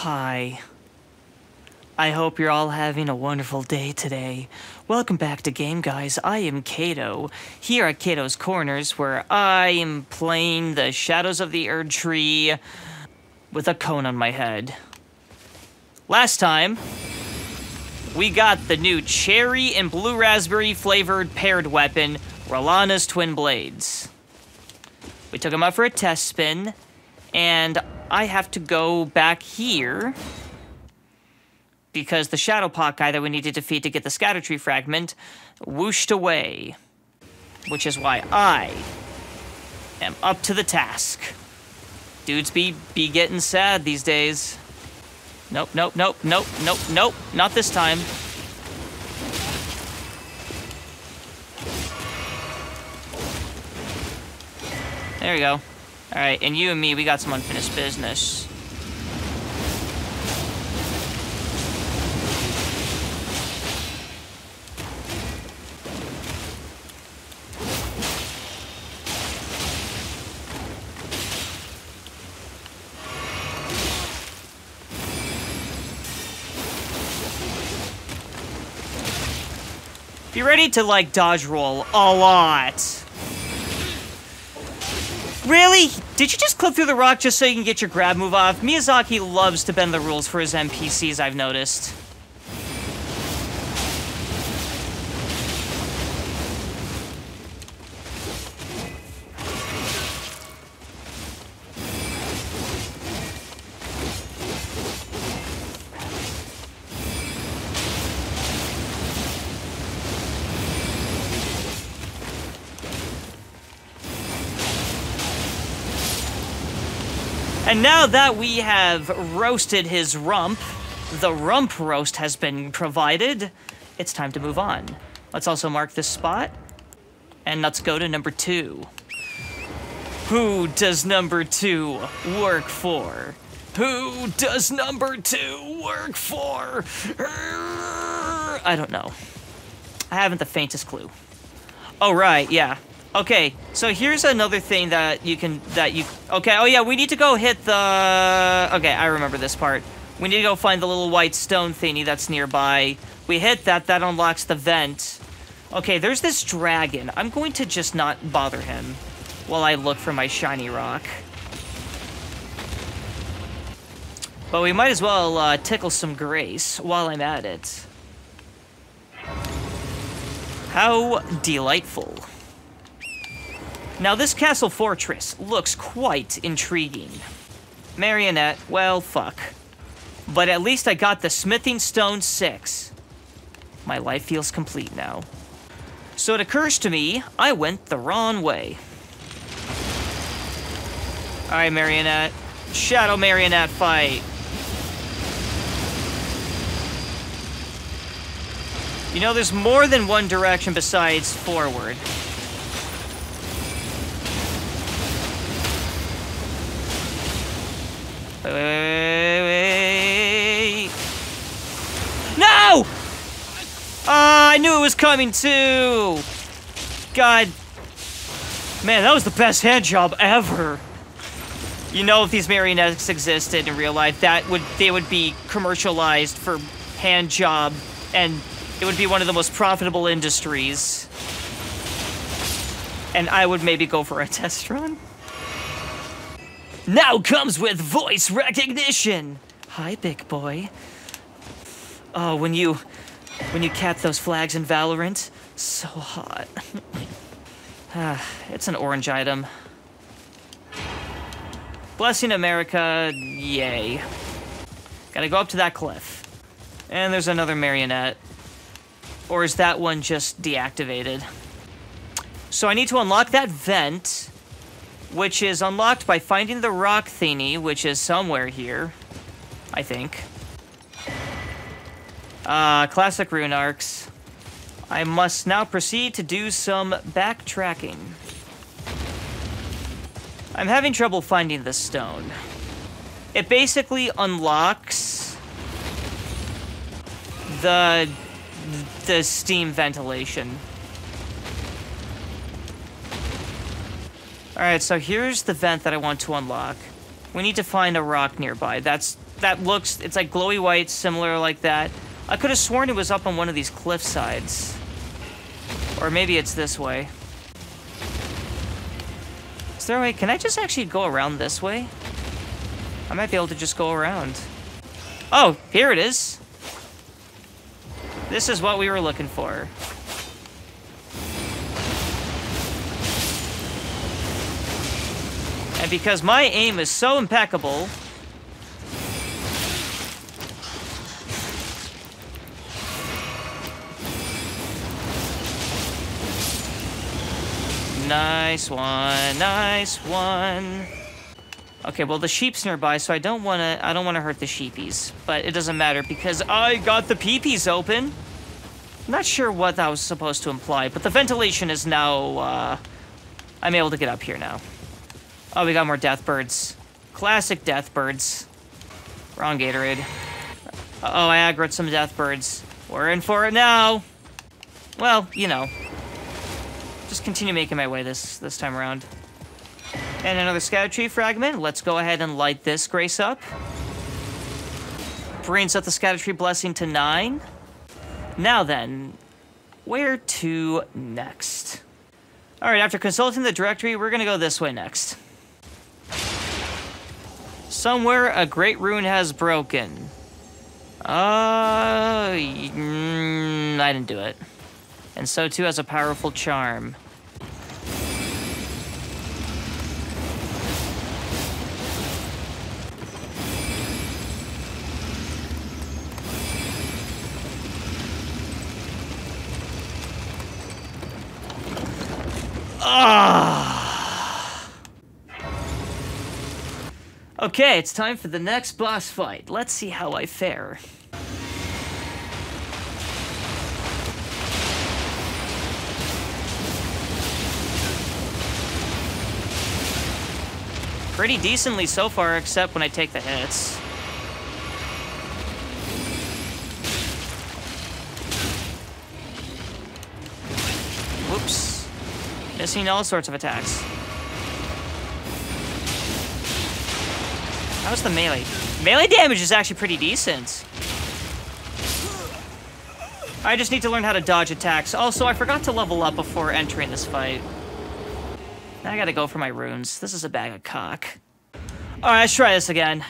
Hi. I hope you're all having a wonderful day today. Welcome back to Game Guys. I am Kato, here at Kato's Corners, where I am playing the Shadows of the Erdtree with a cone on my head. Last time, we got the new cherry and blue raspberry flavored paired weapon, Rellana's Twin Blades. We took them out for a test spin, and I have to go back here because the Shadowpock guy that we need to defeat to get the Scadutree fragment whooshed away. Which is why I am up to the task. Dudes be be getting sad these days. Nope, nope, nope, nope, nope, nope, not this time. There we go. Alright, and you and me, we got some unfinished business. Be ready to, like, dodge roll a lot. Really? Did you just clip through the rock just so you can get your grab move off? Miyazaki loves to bend the rules for his NPCs, I've noticed. And now that we have roasted his rump, the rump roast has been provided, it's time to move on. Let's also mark this spot, and let's go to number two. Who does number two work for? Who does number two work for? I don't know. I haven't the faintest clue. Oh, right, yeah. Okay, so here's another thing that you can, that you, okay, oh yeah, we need to go hit the, okay, I remember this part. We need to go find the little white stone thingy that's nearby. We hit that, that unlocks the vent. Okay, there's this dragon. I'm going to just not bother him while I look for my shiny rock. But we might as well uh, tickle some grace while I'm at it. How delightful. Now, this castle fortress looks quite intriguing. Marionette, well, fuck. But at least I got the Smithing Stone 6. My life feels complete now. So it occurs to me, I went the wrong way. Alright, Marionette. Shadow Marionette fight. You know, there's more than one direction besides forward. Wait, wait, wait. No! Uh, I knew it was coming too! God. Man, that was the best hand job ever. You know, if these marionettes existed in real life, that would they would be commercialized for hand job, and it would be one of the most profitable industries. And I would maybe go for a test run. Now comes with voice recognition. Hi, big boy. Oh, when you when you cap those flags in Valorant, so hot. ah, it's an orange item. Blessing America, yay. Gotta go up to that cliff. And there's another marionette. Or is that one just deactivated? So I need to unlock that vent which is unlocked by finding the rock thingy, which is somewhere here, I think. Uh, classic rune arcs. I must now proceed to do some backtracking. I'm having trouble finding the stone. It basically unlocks the the steam ventilation. Alright, so here's the vent that I want to unlock. We need to find a rock nearby. That's that looks, it's like glowy white, similar like that. I could have sworn it was up on one of these cliff sides. Or maybe it's this way. Is there a way, can I just actually go around this way? I might be able to just go around. Oh, here it is. This is what we were looking for. And because my aim is so impeccable, Nice one, nice one. Okay, well the sheep's nearby, so I don't wanna I don't wanna hurt the sheepies. But it doesn't matter because I got the peepees open. I'm not sure what that was supposed to imply, but the ventilation is now uh I'm able to get up here now. Oh, we got more death birds. Classic death birds. Wrong Gatorade. Uh oh, I aggroed some death birds. We're in for it now. Well, you know. Just continue making my way this this time around. And another Scadutree fragment. Let's go ahead and light this grace up. Brings up the Scadutree blessing to nine. Now then, where to next? All right, after consulting the directory, we're gonna go this way next. Somewhere a great rune has broken. Uh, mm, I didn't do it. And so too has a powerful charm. Okay, it's time for the next boss fight. Let's see how I fare. Pretty decently so far, except when I take the hits. Whoops. Missing all sorts of attacks. How's the melee? Melee damage is actually pretty decent. I just need to learn how to dodge attacks. Also, I forgot to level up before entering this fight. Now I gotta go for my runes. This is a bag of cock. Alright, let's try this again.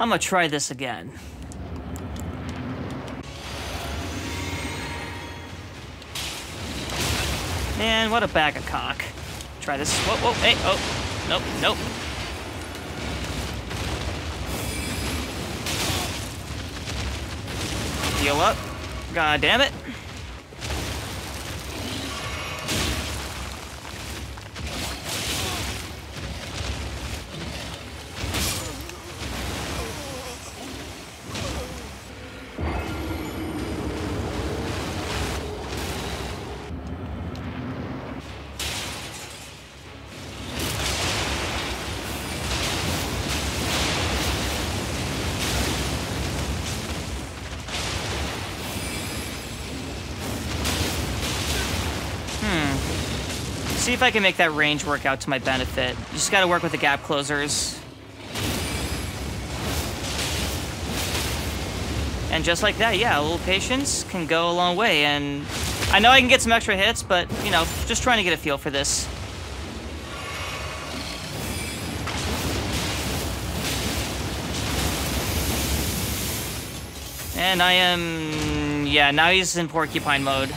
I'm gonna try this again. Man, what a bag of cock. Try this. Whoa, whoa, hey, oh. Nope, nope. Heal up. God damn it. See if I can make that range work out to my benefit. You just gotta work with the gap closers. And just like that, yeah, a little patience can go a long way. And I know I can get some extra hits, but, you know, just trying to get a feel for this. And I am... Yeah, now he's in porcupine mode.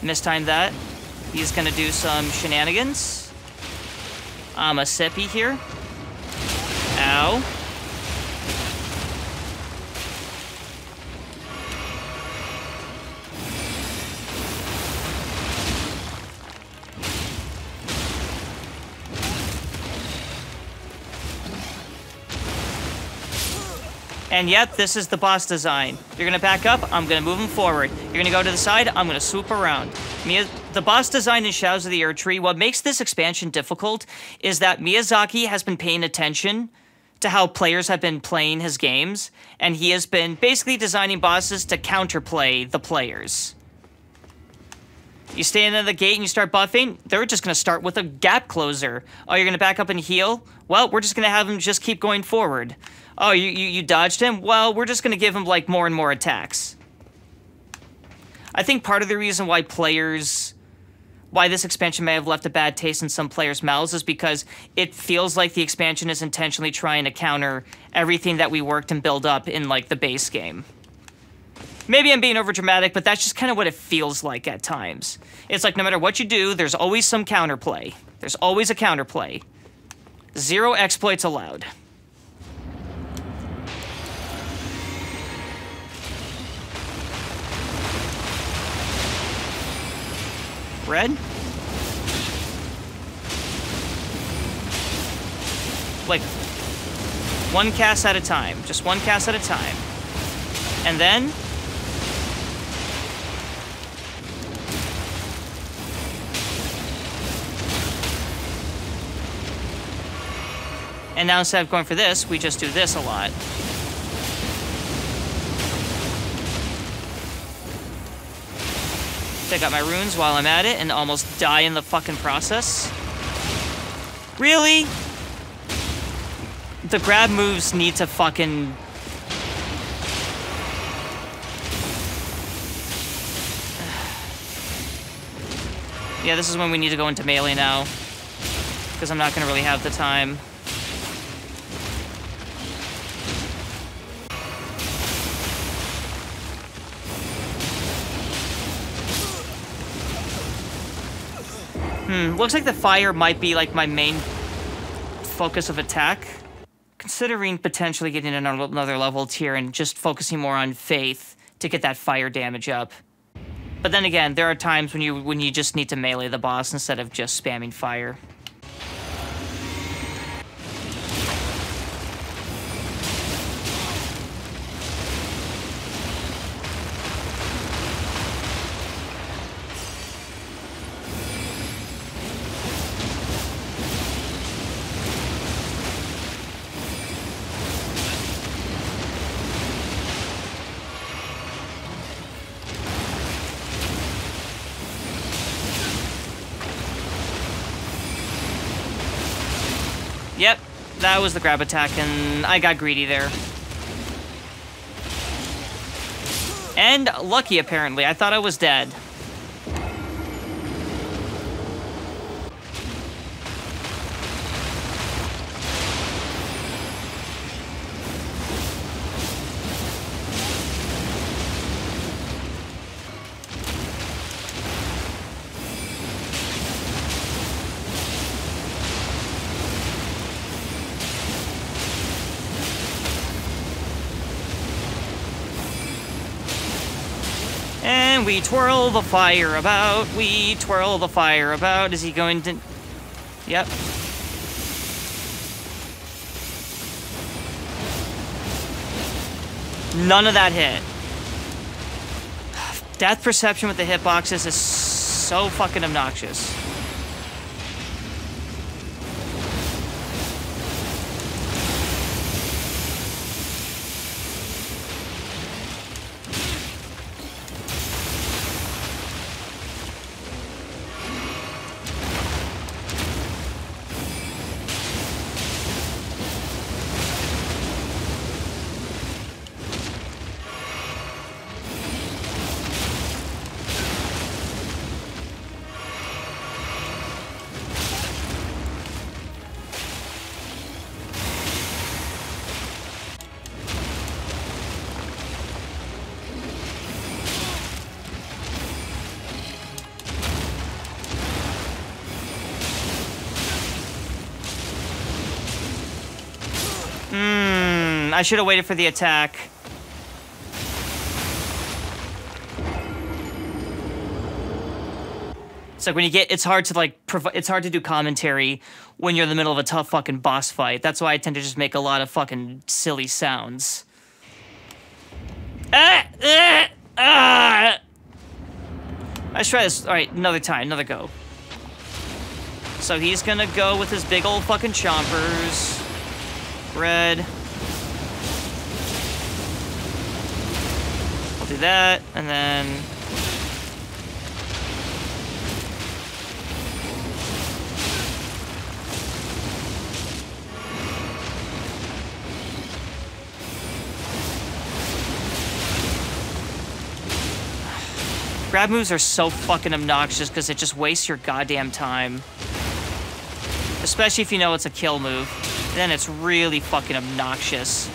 Mistimed that. He's gonna do some shenanigans. I'm a sippy here. Ow. And yet, this is the boss design. You're gonna back up, I'm gonna move him forward. You're gonna go to the side, I'm gonna swoop around. Mia the boss design in Shadows of the Erdtree, what makes this expansion difficult is that Miyazaki has been paying attention to how players have been playing his games, and he has been basically designing bosses to counterplay the players. You stand in the gate and you start buffing, they're just going to start with a gap closer. Oh, you're going to back up and heal? Well, we're just going to have him just keep going forward. Oh, you, you, you dodged him? Well, we're just going to give him, like, more and more attacks. I think part of the reason why players why this expansion may have left a bad taste in some players' mouths is because it feels like the expansion is intentionally trying to counter everything that we worked and build up in like the base game. Maybe I'm being overdramatic, but that's just kind of what it feels like at times. It's like no matter what you do, there's always some counterplay. There's always a counterplay. Zero exploits allowed. Red? Like, one cast at a time. Just one cast at a time. And then, And now instead of going for this, we just do this a lot. Pick up my runes while I'm at it and almost die in the fucking process. Really? The grab moves need to fucking... yeah, this is when we need to go into melee now. Because I'm not going to really have the time. Hmm, looks like the fire might be like my main focus of attack. Considering potentially getting another level tier and just focusing more on faith to get that fire damage up. But then again, there are times when you when you just need to melee the boss instead of just spamming fire. That was the grab attack, and I got greedy there. And lucky, apparently. I thought I was dead. We twirl the fire about, we twirl the fire about. Is he going to... Yep. None of that hit. Death perception with the hitboxes is so fucking obnoxious. I should have waited for the attack. It's like when you get, it's hard to like, it's hard to do commentary when you're in the middle of a tough fucking boss fight. That's why I tend to just make a lot of fucking silly sounds. Ah! Ah! Ah! Let's try this. All right, another time, another go. So he's gonna go with his big old fucking chompers. Red. I'll do that, and then... Grab moves are so fucking obnoxious because it just wastes your goddamn time. Especially if you know it's a kill move. Then it's really fucking obnoxious.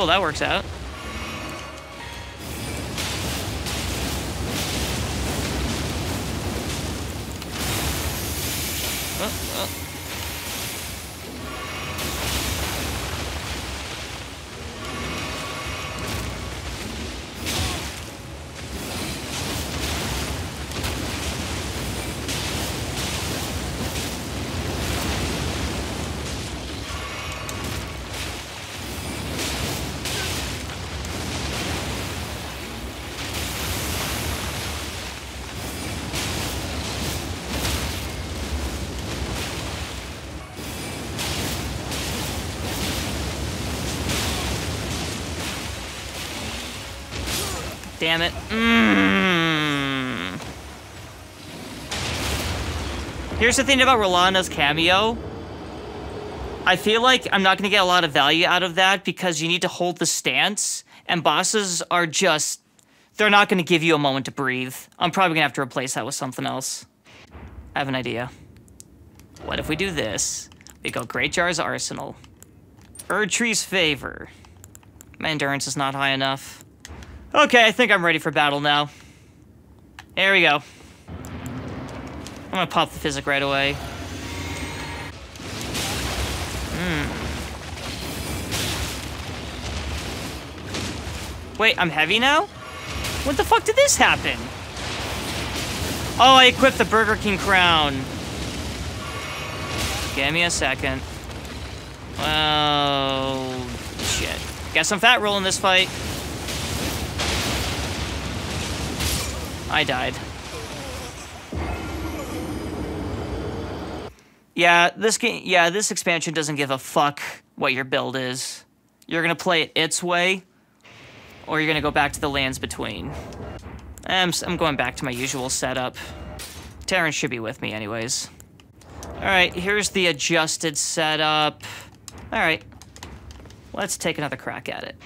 Cool, that works out. Oh, oh. Damn it. Mm. Here's the thing about Rellana's cameo. I feel like I'm not going to get a lot of value out of that because you need to hold the stance, and bosses are just... They're not going to give you a moment to breathe. I'm probably going to have to replace that with something else. I have an idea. What if we do this? We go Greatjar's Arsenal. Erdtree's Favor. My endurance is not high enough. Okay, I think I'm ready for battle now. There we go. I'm gonna pop the physick right away. Hmm. Wait, I'm heavy now? What the fuck did this happen? Oh, I equipped the Burger King crown. Give me a second. Oh, shit. Guess I'm fat rolling this fight. I died. Yeah, this game, yeah, this expansion doesn't give a fuck what your build is. You're gonna play it its way, or you're gonna go back to the lands between. I'm, I'm going back to my usual setup. Terrence should be with me anyways. Alright, here's the adjusted setup. Alright, let's take another crack at it.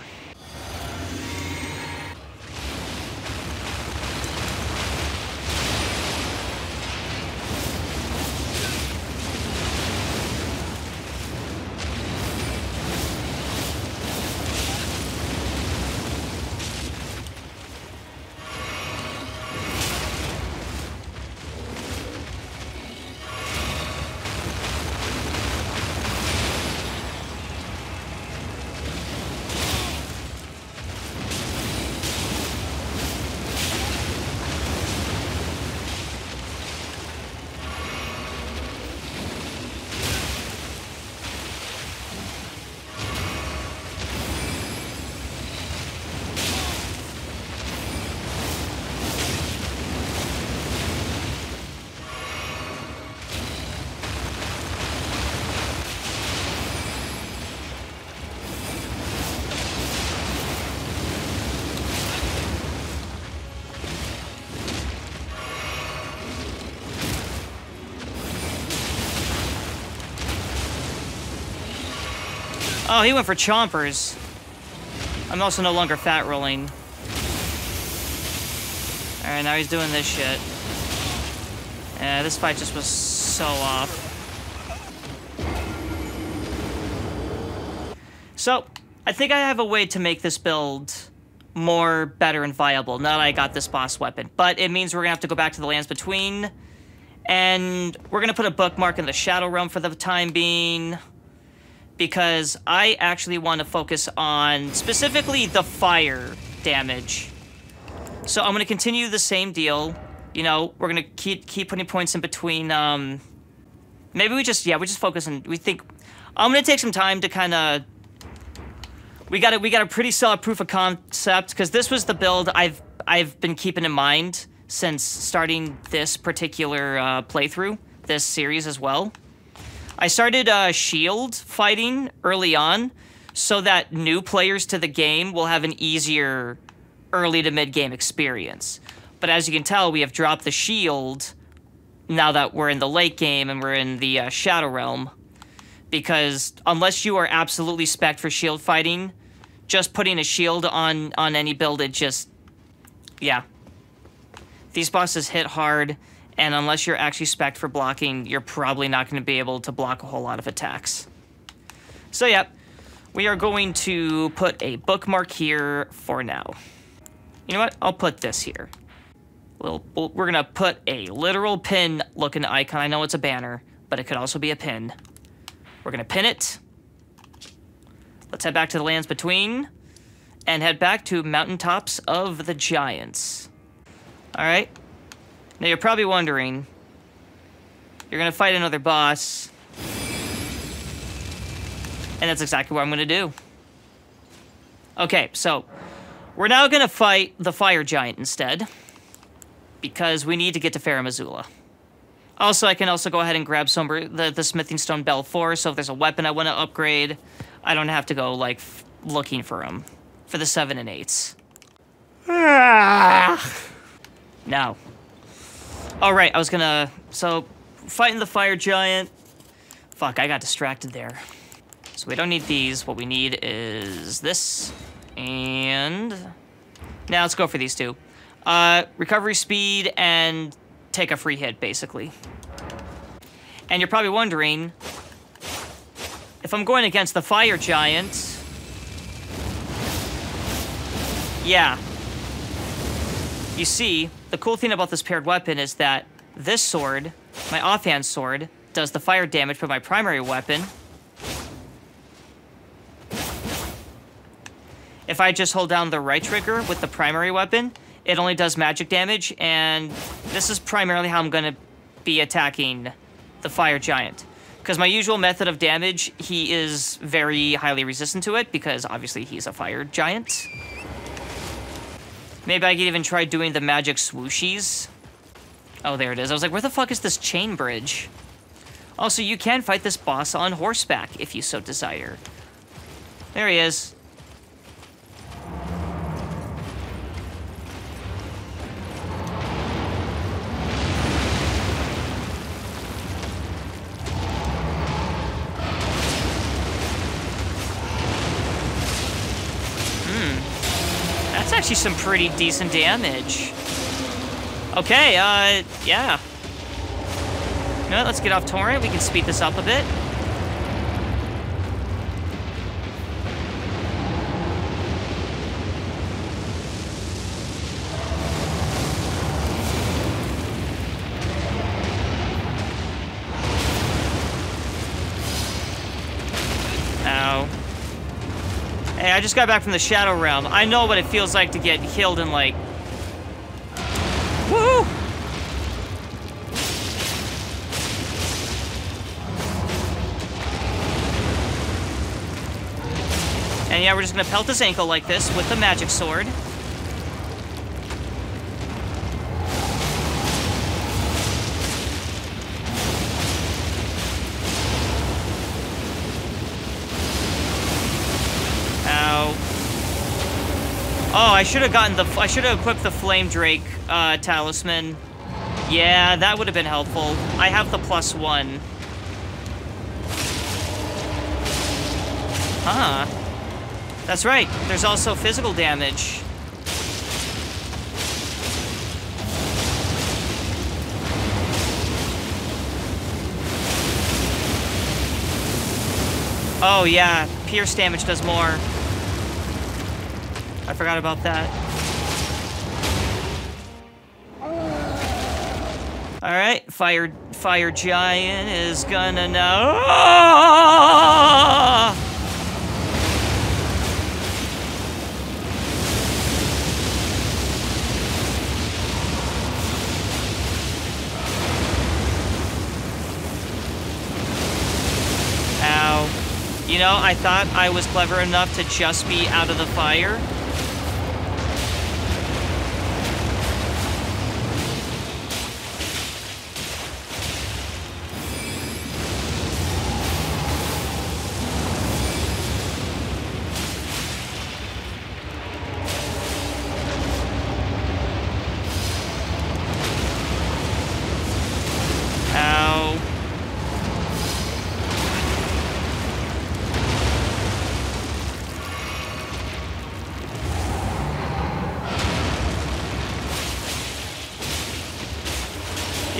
Oh, he went for chompers. I'm also no longer fat rolling. Alright, now he's doing this shit. Yeah, this fight just was so off. So, I think I have a way to make this build more better and viable now that I got this boss weapon. But it means we're gonna have to go back to the lands between. And we're gonna put a bookmark in the Shadow Realm for the time being. Because I actually want to focus on specifically the fire damage. So I'm going to continue the same deal. You know, we're going to keep keep putting points in between. Um, maybe we just, yeah, we just focus and we think, I'm going to take some time to kind of, we got it. We got a pretty solid proof of concept because this was the build I've I've been keeping in mind since starting this particular uh, playthrough, this series as well. I started uh, shield fighting early on so that new players to the game will have an easier early to mid game experience. But as you can tell, we have dropped the shield now that we're in the late game and we're in the uh, Shadow Realm. Because unless you are absolutely spec for shield fighting, just putting a shield on, on any build, it just... Yeah. These bosses hit hard, and unless you're actually spec for blocking, you're probably not going to be able to block a whole lot of attacks. So yeah, we are going to put a bookmark here for now. You know what? I'll put this here. We'll, we're going to put a literal pin looking icon. I know it's a banner, but it could also be a pin. We're going to pin it. Let's head back to the lands between and head back to mountaintops of the giants. All right. Now you're probably wondering, you're going to fight another boss. And that's exactly what I'm going to do. Okay, so we're now going to fight the fire giant instead. Because we need to get to Farum Azula. Also, I can also go ahead and grab some the, the Smithing Stone Bell 4, so if there's a weapon I want to upgrade, I don't have to go, like, looking for them. For the 7 and 8s. Ah. No. Alright, I was gonna... So, fighting the fire giant. Fuck, I got distracted there. So we don't need these. What we need is this. And... Now let's go for these two. Uh, recovery speed and take a free hit, basically. And you're probably wondering, if I'm going against the fire giant... Yeah. You see, the cool thing about this paired weapon is that this sword, my offhand sword, does the fire damage, for my primary weapon... If I just hold down the right trigger with the primary weapon, it only does magic damage, and this is primarily how I'm going to be attacking the fire giant. Because my usual method of damage, he is very highly resistant to it, because obviously he's a fire giant. Maybe I could even try doing the magic swooshies. Oh, there it is. I was like, where the fuck is this chain bridge? Also, you can fight this boss on horseback, if you so desire. There he is. Some pretty decent damage. Okay, uh, yeah. You know what, let's get off Torrent. We can speed this up a bit. Hey, I just got back from the Shadow Realm. I know what it feels like to get killed in, like... Woo! And yeah, we're just gonna pelt his ankle like this with the magic sword. I should have gotten the... I should have equipped the Flame Drake uh, talisman. Yeah, that would have been helpful. I have the plus one. Huh. That's right. There's also physical damage. Oh, yeah. Pierce damage does more. I forgot about that. All right, fire Fire Giant is gonna know. Ow. You know, I thought I was clever enough to just be out of the fire.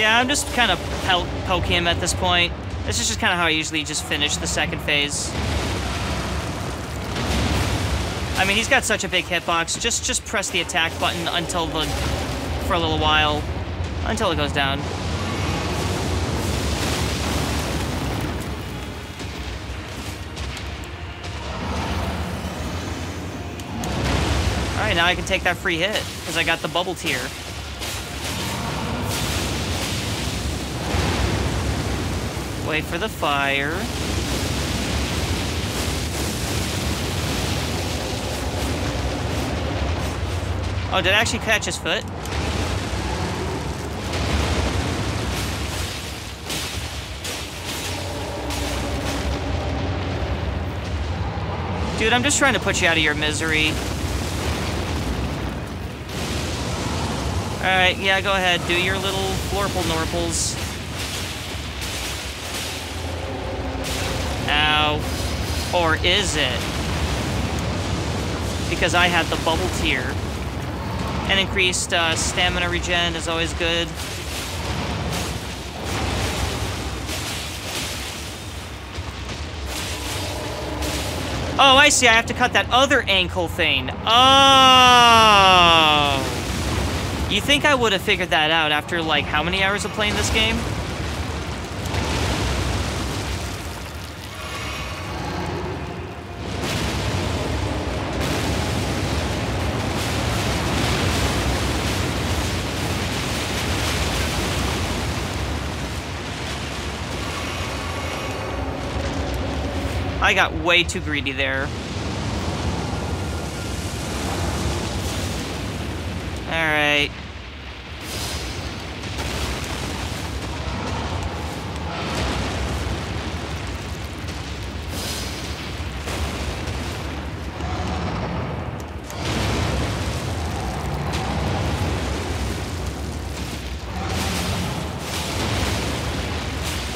Yeah, I'm just kind of po poke him at this point. This is just kind of how I usually just finish the second phase. I mean, he's got such a big hitbox. Just just press the attack button until the for a little while until it goes down. All right, now I can take that free hit because I got the Bubbletear. Wait for the fire. Oh, did I actually catch his foot? Dude, I'm just trying to put you out of your misery. Alright, yeah, go ahead. Do your little florple norples. Or is it? Because I had the bubble tier. And increased uh, stamina regen is always good. Oh, I see. I have to cut that other ankle thing. Oh. You think I would have figured that out after, like, how many hours of playing this game? I got way too greedy there. Alright.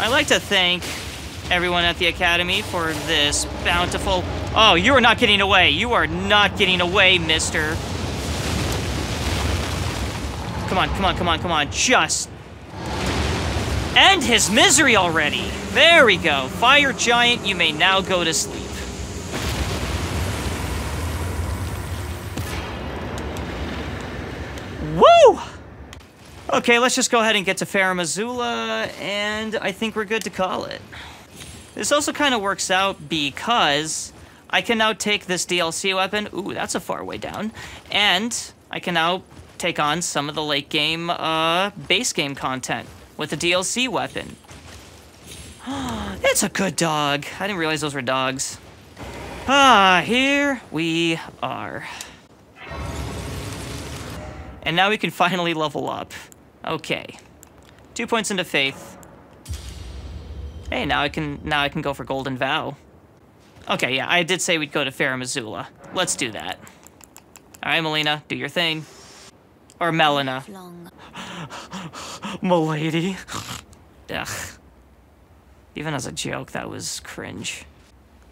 I like to thank everyone at the Academy for this bountiful... Oh, you are not getting away. You are not getting away, mister. Come on, come on, come on, come on. Just... End his misery already. There we go. Fire Giant, you may now go to sleep. Woo! Okay, let's just go ahead and get to Farum Azula, and I think we're good to call it. This also kind of works out because I can now take this DLC weapon. Ooh, that's a far way down. And I can now take on some of the late game, uh, base game content with the DLC weapon. it's a good dog. I didn't realize those were dogs. Ah, here we are. And now we can finally level up. Okay. Two points into faith. Hey, now I can now I can go for Golden Vow. Okay, yeah, I did say we'd go to Farum Azula. Let's do that. All right, Melina, do your thing. Or Melina. Milady. Ugh. Even as a joke, that was cringe.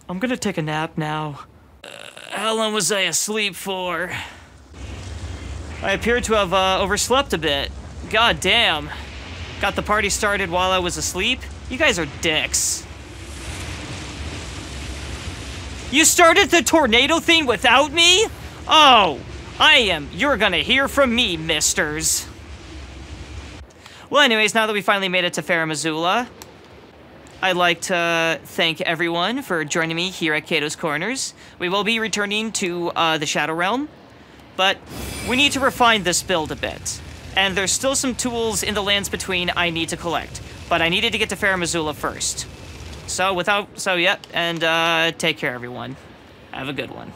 I'm gonna take a nap now. Uh, how long was I asleep for? I appear to have uh, overslept a bit. God damn. Got the party started while I was asleep? You guys are dicks. You started the tornado thing without me? Oh, I am. You're gonna hear from me, misters. Well, anyways, now that we finally made it to Farum Azula, I'd like to thank everyone for joining me here at Kato's Corners. We will be returning to uh, the Shadow Realm, but we need to refine this build a bit. And there's still some tools in the lands between I need to collect, but I needed to get to Farum Azula first. So without, so yep, and uh, take care everyone. Have a good one.